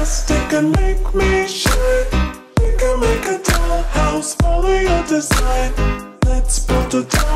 Plastic and make me shine You can make a dollhouse, follow your design Let's build a doll.